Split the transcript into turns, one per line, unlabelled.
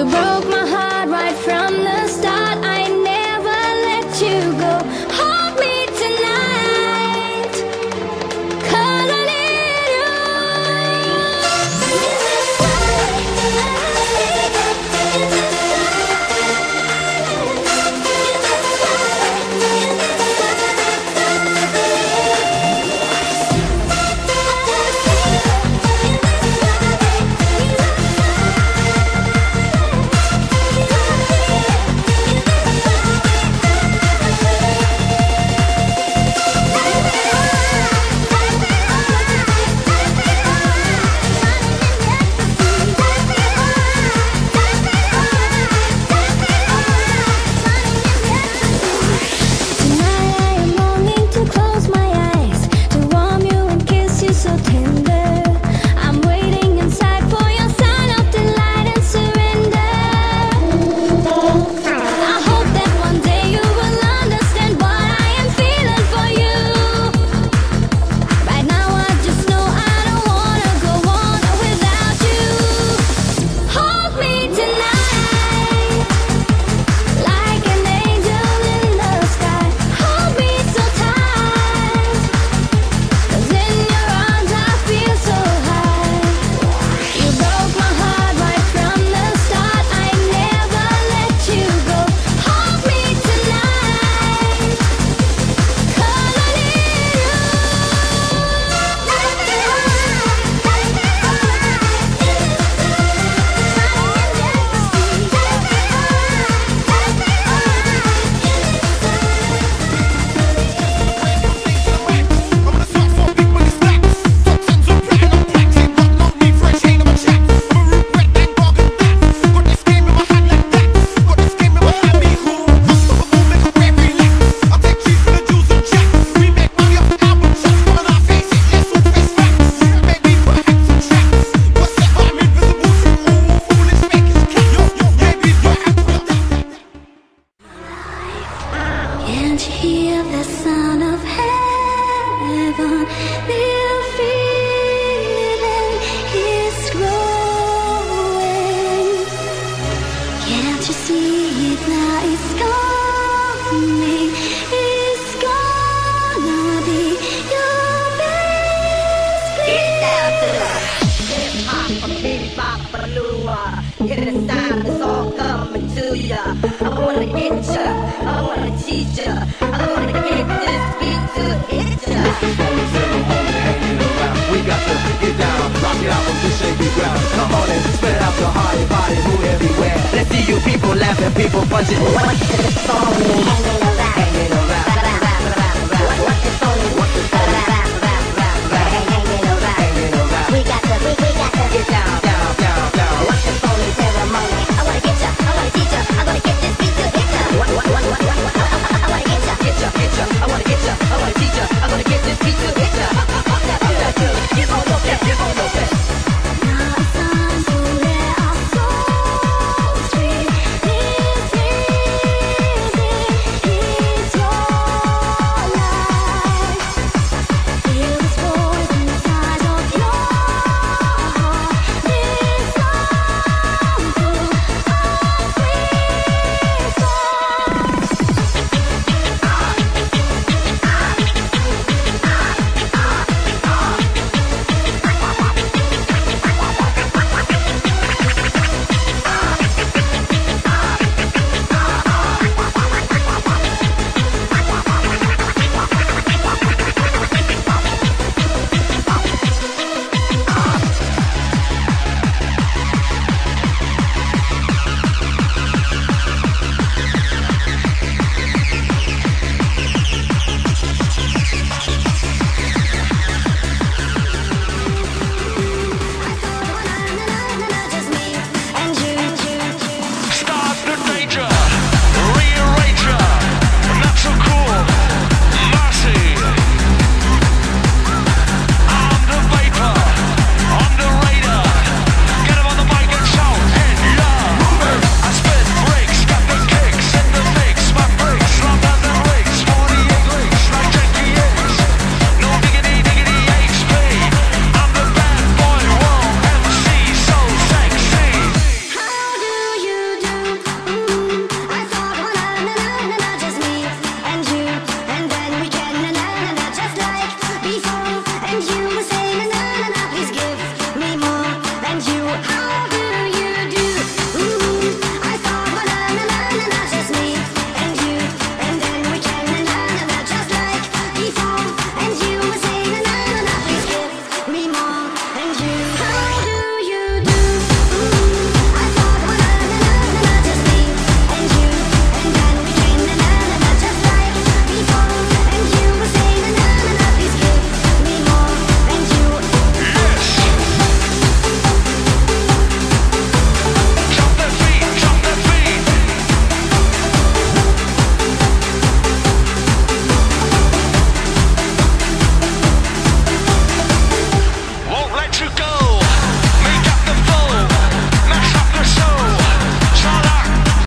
You broke my heart. Hip hop it's
all coming to ya. I wanna hit ya, I wanna cheat ya. I wanna get this beat to hit ya.
We got to get down, rock it out on this shaky ground. Come on and spit out your heart and body, move everywhere. Let's see you people laughing, people punching.